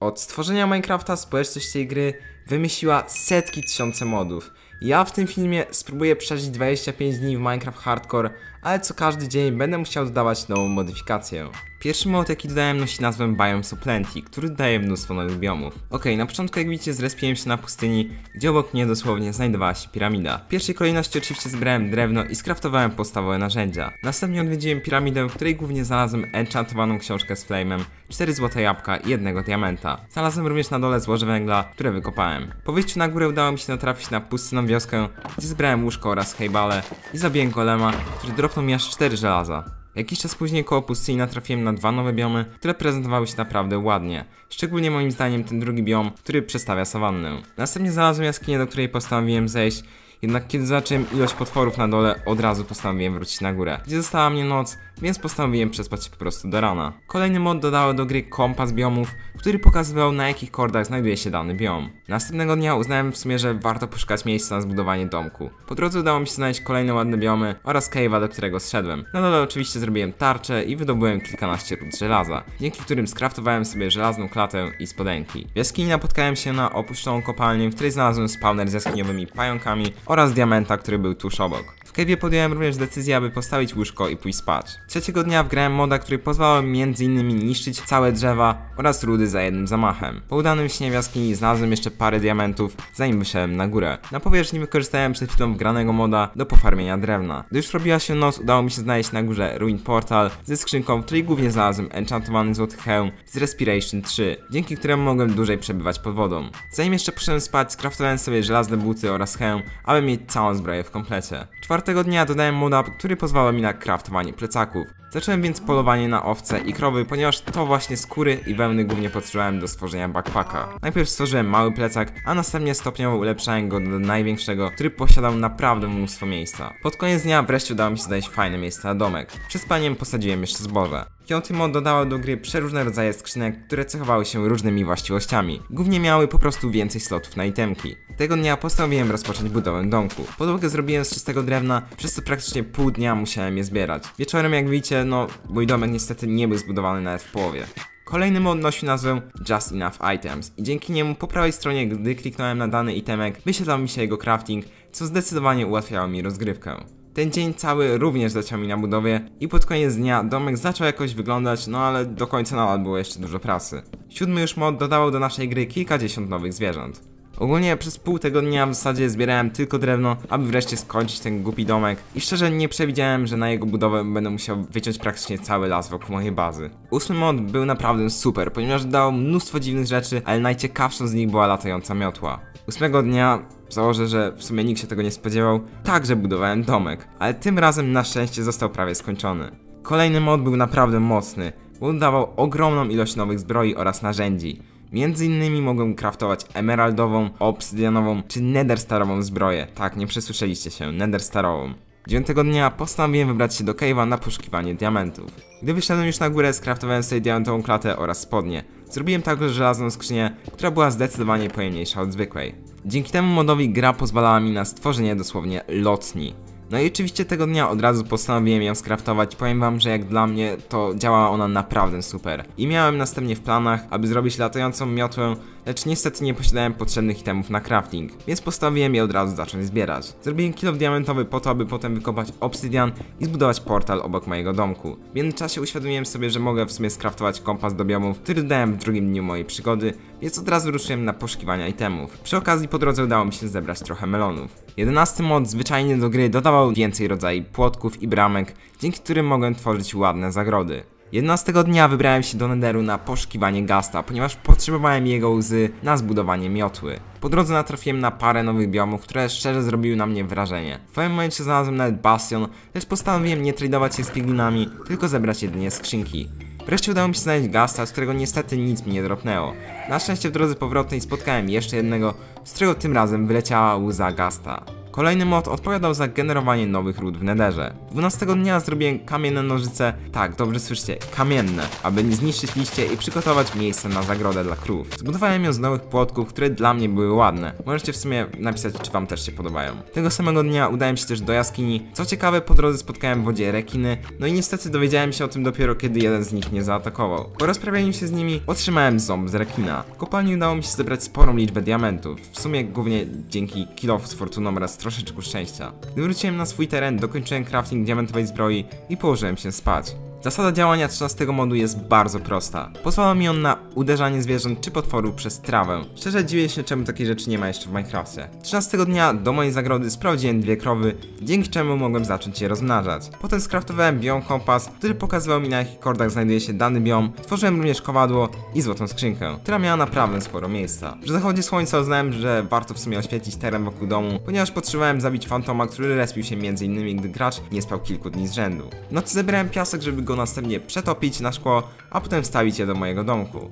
Od stworzenia Minecrafta społeczność tej gry wymyśliła setki tysiące modów. Ja w tym filmie spróbuję przeżyć 25 dni w Minecraft Hardcore, ale co każdy dzień będę musiał dodawać nową modyfikację. Pierwszy mod jaki dodałem nosi nazwę Biomes of Plenty, który daje mnóstwo nowych biomów. Okej, na początku jak widzicie zrespiłem się na pustyni, gdzie obok mnie dosłownie znajdowała się piramida. W pierwszej kolejności oczywiście zebrałem drewno i skraftowałem podstawowe narzędzia. Następnie odwiedziłem piramidę, w której głównie znalazłem enchantowaną książkę z flamem, 4 złote jabłka i jednego diamenta. Znalazłem również na dole złoże węgla, które wykopałem. Po wyjściu na górę udało mi się natrafić na pustynną wioskę, gdzie zebrałem łóżko oraz hejbale i zabiłem golema, który dropnął mi aż 4 żelaza. Jakiś czas później koło pustyni natrafiłem na dwa nowe biomy, które prezentowały się naprawdę ładnie. Szczególnie moim zdaniem ten drugi biom, który przedstawia sawannę. Następnie znalazłem jaskinię, do której postanowiłem zejść, jednak kiedy zobaczyłem ilość potworów na dole, od razu postanowiłem wrócić na górę, gdzie została mnie noc, więc postanowiłem przespać się po prostu do rana. Kolejny mod dodało do gry kompas biomów, który pokazywał na jakich kordach znajduje się dany biom. Następnego dnia uznałem w sumie, że warto poszukać miejsca na zbudowanie domku. Po drodze udało mi się znaleźć kolejne ładne biomy oraz cave'a, do którego zszedłem. Na dole oczywiście zrobiłem tarczę i wydobyłem kilkanaście ród żelaza, dzięki którym skraftowałem sobie żelazną klatę i spodenki. W jaskini napotkałem się na opuszczoną kopalnię, w której znalazłem spawner z jaskiniowymi pająkami oraz diamenta, który był tuż obok. W cave'ie podjąłem również decyzję, aby postawić łóżko i pójść spać. Trzeciego dnia wgrałem moda, który pozwalał mi m.in. niszczyć całe drzewa oraz rudy za jednym zamachem. Po udanym śnie w jaskini znalazłem jeszcze parę diamentów, zanim wyszedłem na górę. Na powierzchni wykorzystałem przed chwilą wgranego moda do pofarmienia drewna. Gdy już robiła się noc, udało mi się znaleźć na górze Ruin Portal ze skrzynką, w której głównie znalazłem enchantowany złoty hełm z Respiration 3, dzięki któremu mogłem dłużej przebywać pod wodą. Zanim jeszcze poszedłem spać, skraftowałem sobie żelazne buty oraz hełm, aby mieć całą zbroję w komplecie. Czwartego dnia dodałem moda, który pozwala mi na craftowanie plecaków. Zacząłem więc polowanie na owce i krowy, ponieważ to właśnie skóry i wełny głównie potrzebowałem do stworzenia backpacka. Najpierw stworzyłem mały plecak, a następnie stopniowo ulepszałem go do największego, który posiadał naprawdę mnóstwo miejsca. Pod koniec dnia wreszcie udało mi się znaleźć fajne miejsce na domek. Przed spaniem posadziłem jeszcze zboże. Piąty mod dodała do gry przeróżne rodzaje skrzynek, które cechowały się różnymi właściwościami. Głównie miały po prostu więcej slotów na itemki. Tego dnia postanowiłem rozpocząć budowę domku. Podłogę zrobiłem z czystego drewna, przez co praktycznie pół dnia musiałem je zbierać. Wieczorem jak widzicie, no mój domek niestety nie był zbudowany nawet w połowie. Kolejny mod nosi nazwę Just Enough Items i dzięki niemu po prawej stronie, gdy kliknąłem na dany itemek, wyświetlał mi się jego crafting, co zdecydowanie ułatwiało mi rozgrywkę. Ten dzień cały również zleciał mi na budowie i pod koniec dnia domek zaczął jakoś wyglądać, no ale do końca nadal było jeszcze dużo pracy. Siódmy już mod dodawał do naszej gry kilkadziesiąt nowych zwierząt. Ogólnie przez pół tego dnia w zasadzie zbierałem tylko drewno, aby wreszcie skończyć ten głupi domek i szczerze nie przewidziałem, że na jego budowę będę musiał wyciąć praktycznie cały las wokół mojej bazy. Ósmy mod był naprawdę super, ponieważ dał mnóstwo dziwnych rzeczy, ale najciekawszą z nich była latająca miotła. Ósmego dnia Założę, że w sumie nikt się tego nie spodziewał. Także budowałem domek, ale tym razem na szczęście został prawie skończony. Kolejny mod był naprawdę mocny, bo dawał ogromną ilość nowych zbroi oraz narzędzi. Między innymi mogłem craftować emeraldową, obsydianową czy netherstarową zbroję. Tak, nie przesłyszeliście się, netherstarową. Dziewiątego dnia postanowiłem wybrać się do cave'a na poszukiwanie diamentów. Gdy wyszedłem już na górę, skraftowałem sobie diamentową klatę oraz spodnie. Zrobiłem także żelazną skrzynię, która była zdecydowanie pojemniejsza od zwykłej. Dzięki temu modowi gra pozwalała mi na stworzenie dosłownie lotni. No i oczywiście tego dnia od razu postanowiłem ją skraftować. Powiem wam, że jak dla mnie to działała ona naprawdę super. I miałem następnie w planach, aby zrobić latającą miotłę, lecz niestety nie posiadałem potrzebnych itemów na crafting, więc postanowiłem je od razu zacząć zbierać. Zrobiłem kilo diamentowy po to, aby potem wykopać obsydian i zbudować portal obok mojego domku. W międzyczasie uświadomiłem sobie, że mogę w sumie skraftować kompas do biomów, który dodałem w drugim dniu mojej przygody, więc od razu ruszyłem na poszukiwania itemów. Przy okazji po drodze udało mi się zebrać trochę melonów. 11 mod zwyczajnie do gry dodawał więcej rodzajów płotków i bramek, dzięki którym mogłem tworzyć ładne zagrody. 11 dnia wybrałem się do Netheru na poszukiwanie Gasta, ponieważ potrzebowałem jego łzy na zbudowanie miotły. Po drodze natrafiłem na parę nowych biomów, które szczerze zrobiły na mnie wrażenie. W pewnym momencie znalazłem nawet bastion, lecz postanowiłem nie tradować się z piglinami, tylko zebrać jedynie skrzynki. Wreszcie udało mi się znaleźć Gasta, z którego niestety nic mi nie dropnęło. Na szczęście w drodze powrotnej spotkałem jeszcze jednego, z którego tym razem wyleciała łza Gasta. Kolejny mod odpowiadał za generowanie nowych ród w Netherze. 12 dnia zrobiłem kamienne nożyce, tak, dobrze słyszycie, kamienne, aby zniszczyć liście i przygotować miejsce na zagrodę dla krów. Zbudowałem ją z nowych płotków, które dla mnie były ładne. Możecie w sumie napisać, czy wam też się podobają. Tego samego dnia udałem się też do jaskini. Co ciekawe, po drodze spotkałem w wodzie rekiny, no i niestety dowiedziałem się o tym dopiero, kiedy jeden z nich mnie zaatakował. Po rozprawieniu się z nimi otrzymałem ząb z rekina. W kopalni udało mi się zebrać sporą liczbę diamentów, w sumie głównie dzięki kilof z fortuną oraz troszeczkę szczęścia. Gdy wróciłem na swój teren, dokończyłem crafting diamentowej zbroi i położyłem się spać. Zasada działania 13 modu jest bardzo prosta. Pozwala mi on na uderzanie zwierząt czy potworów przez trawę. Szczerze dziwię się czemu takiej rzeczy nie ma jeszcze w Minecrafcie. 13 dnia do mojej zagrody sprawdziłem dwie krowy, dzięki czemu mogłem zacząć je rozmnażać. Potem skraftowałem biom kompas, który pokazywał mi na jakich kordach znajduje się dany biom. Stworzyłem również kowadło i złotą skrzynkę, która miała naprawdę sporo miejsca. Przy zachodzie słońca uznałem, że warto w sumie oświetlić teren wokół domu, ponieważ potrzebowałem zabić fantoma, który respił się m.in. gdy gracz nie spał kilku dni z rzędu. W nocy zebrałem piasek, żeby go następnie przetopić na szkło, a potem wstawić je do mojego domku.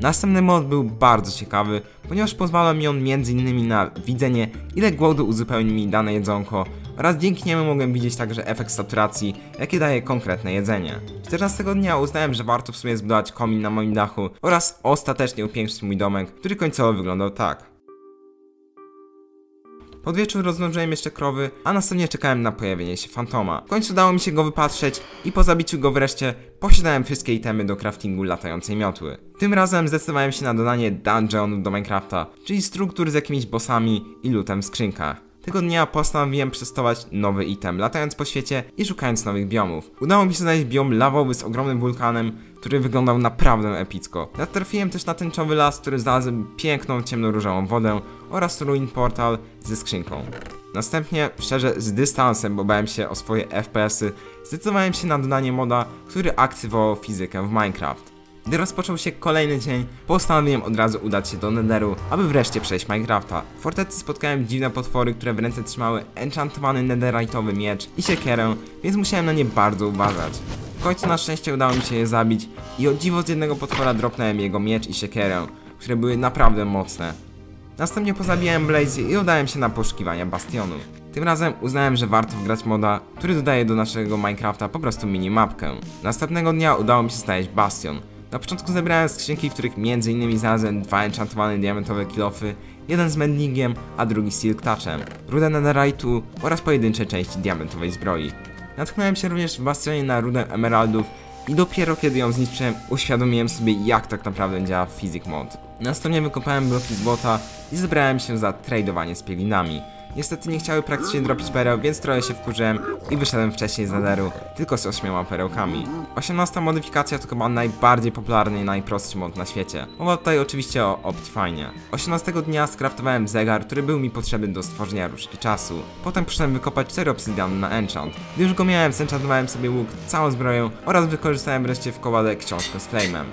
Następny mod był bardzo ciekawy, ponieważ pozwala mi on m.in. na widzenie ile głodu uzupełni mi dane jedzonko oraz dzięki niemu mogłem widzieć także efekt saturacji, jakie daje konkretne jedzenie. 14 dnia uznałem, że warto w sumie zbudować komin na moim dachu oraz ostatecznie upiększyć mój domek, który końcowo wyglądał tak. Pod wieczór rozmnożyłem jeszcze krowy, a następnie czekałem na pojawienie się fantoma. W końcu udało mi się go wypatrzeć i po zabiciu go wreszcie posiadałem wszystkie itemy do craftingu latającej miotły. Tym razem zdecydowałem się na dodanie dungeonów do Minecrafta, czyli struktur z jakimiś bossami i lootem w skrzynkach. Tego dnia postanowiłem przetestować nowy item, latając po świecie i szukając nowych biomów. Udało mi się znaleźć biom lawowy z ogromnym wulkanem, który wyglądał naprawdę epicko. Natrafiłem też na tęczowy las, który znalazłem piękną, ciemnoróżową wodę oraz ruin portal ze skrzynką. Następnie, szczerze, z dystansem, bo bałem się o swoje FPS-y, zdecydowałem się na dodanie moda, który aktywował fizykę w Minecraft. Gdy rozpoczął się kolejny dzień, postanowiłem od razu udać się do Netheru, aby wreszcie przejść Minecrafta. W fortecy spotkałem dziwne potwory, które w ręce trzymały enchantowany netherite'owy miecz i siekierę, więc musiałem na nie bardzo uważać. W końcu na szczęście udało mi się je zabić i o dziwo z jednego potwora dropnąłem jego miecz i siekierę, które były naprawdę mocne. Następnie pozabijałem Blaze i udałem się na poszukiwania bastionu. Tym razem uznałem, że warto wgrać moda, który dodaje do naszego Minecrafta po prostu minimapkę. Następnego dnia udało mi się znaleźć bastion. Na początku zebrałem skrzynki, w których m.in. znalazłem dwa enchantowane diamentowe kilofy, jeden z mendingiem, a drugi z silk touchem, rudę netherite'u oraz pojedyncze części diamentowej zbroi. Natknąłem się również w bastionie na rudę emeraldów i dopiero kiedy ją zniszczyłem, uświadomiłem sobie jak tak naprawdę działa Physic Mod. Następnie wykopałem bloki złota i zebrałem się za tradowanie z pielinami. Niestety nie chciały praktycznie dropić pereł, więc trochę się wkurzyłem i wyszedłem wcześniej z nederu, tylko z 8 perełkami. 18 modyfikacja to chyba najbardziej popularny i najprostszy mod na świecie. Mowa tutaj oczywiście o Optifine. 18 dnia skraftowałem zegar, który był mi potrzebny do stworzenia różki czasu. Potem poszedłem wykopać 4 obsydiany na enchant. Gdy już go miałem, zenchantowałem sobie łuk, całą zbroję oraz wykorzystałem wreszcie w koładę książkę z flame'em.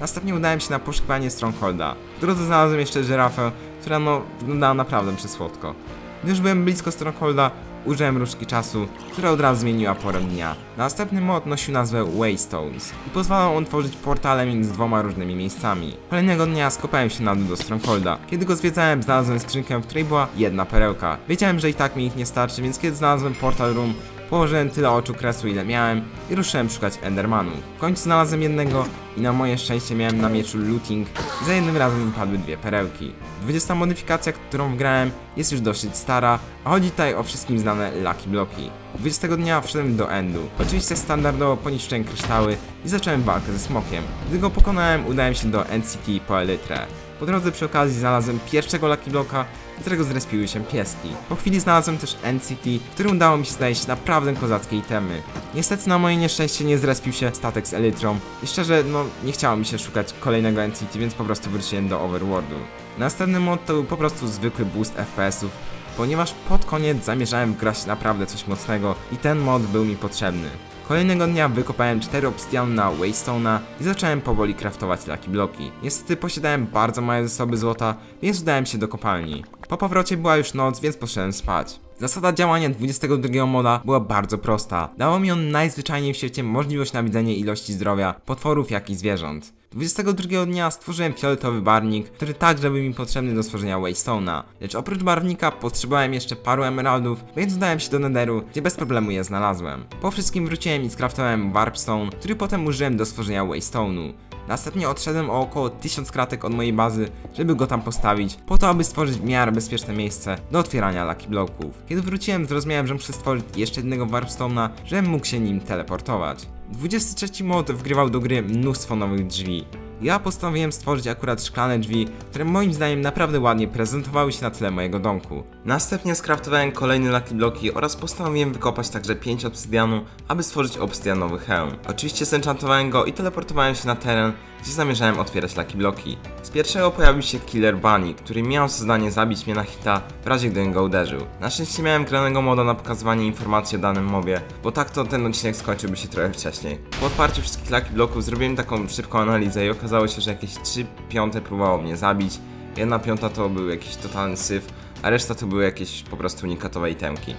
Następnie udałem się na poszukiwanie Strongholda. W drodze znalazłem jeszcze żyrafę, która no wyglądała naprawdę przysłodko. Gdy już byłem blisko Strongholda, użyłem różdżki czasu, która od razu zmieniła porę dnia. Następny mod nosił nazwę Waystones i pozwalał on tworzyć portale między dwoma różnymi miejscami. Kolejnego dnia skopałem się na dół do Strongholda. Kiedy go zwiedzałem, znalazłem skrzynkę, w której była jedna perełka. Wiedziałem, że i tak mi ich nie starczy, więc kiedy znalazłem portal room, Położyłem tyle oczu kresu ile miałem i ruszyłem szukać Endermanów. W końcu znalazłem jednego i na moje szczęście miałem na mieczu looting i za jednym razem mi padły dwie perełki. 20 modyfikacja, którą wgrałem jest już dosyć stara, a chodzi tutaj o wszystkim znane Lucky Bloki. 20 dnia wszedłem do Endu. Oczywiście standardowo poniszczyłem kryształy i zacząłem walkę ze smokiem. Gdy go pokonałem udałem się do NCT po Elytrę. Po drodze przy okazji znalazłem pierwszego Lucky Bloka, którego zrespiły się pieski. Po chwili znalazłem też NCT, w którym udało mi się znaleźć naprawdę kozackie itemy. Niestety na moje nieszczęście nie zrespił się statek z Elytrą i szczerze, no nie chciało mi się szukać kolejnego NCT, więc po prostu wróciłem do Overworldu. Następny mod to był po prostu zwykły boost FPS-ów, ponieważ pod koniec zamierzałem grać naprawdę coś mocnego i ten mod był mi potrzebny. Kolejnego dnia wykopałem 4 obsydian na Waystone'a i zacząłem powoli craftować Lucky Bloki. Niestety posiadałem bardzo małe zasoby złota, więc udałem się do kopalni. Po powrocie była już noc, więc poszedłem spać. Zasada działania 22 moda była bardzo prosta. Dało mi on najzwyczajniej w świecie możliwość nawidzenia ilości zdrowia, potworów jak i zwierząt. 22 dnia stworzyłem fioletowy barwnik, który także był mi potrzebny do stworzenia Waystone'a. Lecz oprócz barwnika potrzebowałem jeszcze paru emeraldów, więc udałem się do Netheru, gdzie bez problemu je znalazłem. Po wszystkim wróciłem i skraftowałem Warpstone, który potem użyłem do stworzenia Waystone'u. Następnie odszedłem o około 1000 kratek od mojej bazy, żeby go tam postawić, po to aby stworzyć w miarę bezpieczne miejsce do otwierania Lucky Bloków. Kiedy wróciłem zrozumiałem, że muszę stworzyć jeszcze jednego Warpstone'a, żebym mógł się nim teleportować. 23 mod wgrywał do gry mnóstwo nowych drzwi. Ja postanowiłem stworzyć akurat szklane drzwi, które moim zdaniem naprawdę ładnie prezentowały się na tle mojego domku. Następnie skraftowałem kolejne Lucky Bloki oraz postanowiłem wykopać także 5 obsydianu, aby stworzyć obsydianowy hełm. Oczywiście zenchantowałem go i teleportowałem się na teren, gdzie zamierzałem otwierać Lucky Bloki. Z pierwszego pojawił się Killer Bunny, który miał za zadanie zabić mnie na hita w razie gdybym go uderzył. Na szczęście miałem granego moda na pokazywanie informacji o danym mobie, bo tak to ten odcinek skończyłby się trochę wcześniej. Po otwarciu wszystkich Lucky Bloków zrobiłem taką szybką analizę i okazało się, że jakieś 3 piąte próbowało mnie zabić, jedna piąta to był jakiś totalny syf, a reszta to były jakieś po prostu unikatowe itemki.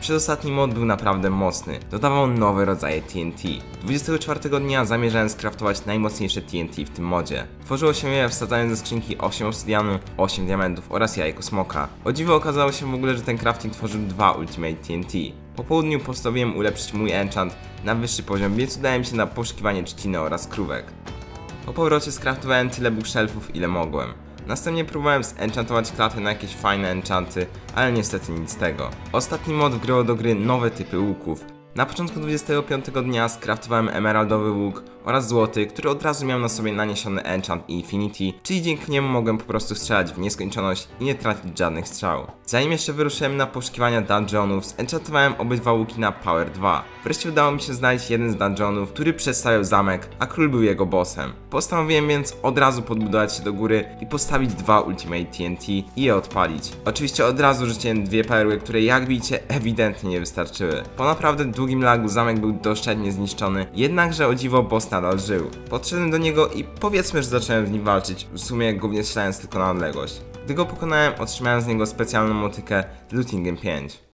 Przedostatni mod był naprawdę mocny, dodawał nowe rodzaje TNT. 24 dnia zamierzałem skraftować najmocniejsze TNT w tym modzie. Tworzyło się je wsadzając ze skrzynki 8 obsydianu, 8 diamentów oraz jajko smoka. O dziwo okazało się w ogóle, że ten crafting tworzył dwa Ultimate TNT. Po południu postanowiłem ulepszyć mój enchant na wyższy poziom, więc udałem się na poszukiwanie trzciny oraz krówek. Po powrocie skraftowałem tyle bookshelfów ile mogłem. Następnie próbowałem zenchantować klatę na jakieś fajne enchanty, ale niestety nic z tego. Ostatni mod wgrywał do gry nowe typy łuków. Na początku 25 dnia skraftowałem emeraldowy łuk oraz złoty, który od razu miał na sobie naniesiony enchant Infinity, czyli dzięki niemu mogłem po prostu strzelać w nieskończoność i nie tracić żadnych strzał. Zanim jeszcze wyruszyłem na poszukiwania dungeonów, zenchantowałem obydwa łuki na Power 2. Wreszcie udało mi się znaleźć jeden z dungeonów, który przedstawiał zamek, a król był jego bossem. Postanowiłem więc od razu podbudować się do góry i postawić dwa Ultimate TNT i je odpalić. Oczywiście od razu rzuciłem dwie perły, które jak widzicie ewidentnie nie wystarczyły. Po naprawdę długim lagu zamek był doszczętnie zniszczony, jednakże o dziwo boss nadal żył. Podszedłem do niego i powiedzmy, że zacząłem z nim walczyć, w sumie głównie strzelając tylko na odległość. Gdy go pokonałem, otrzymałem z niego specjalną motykę Lootingiem 5.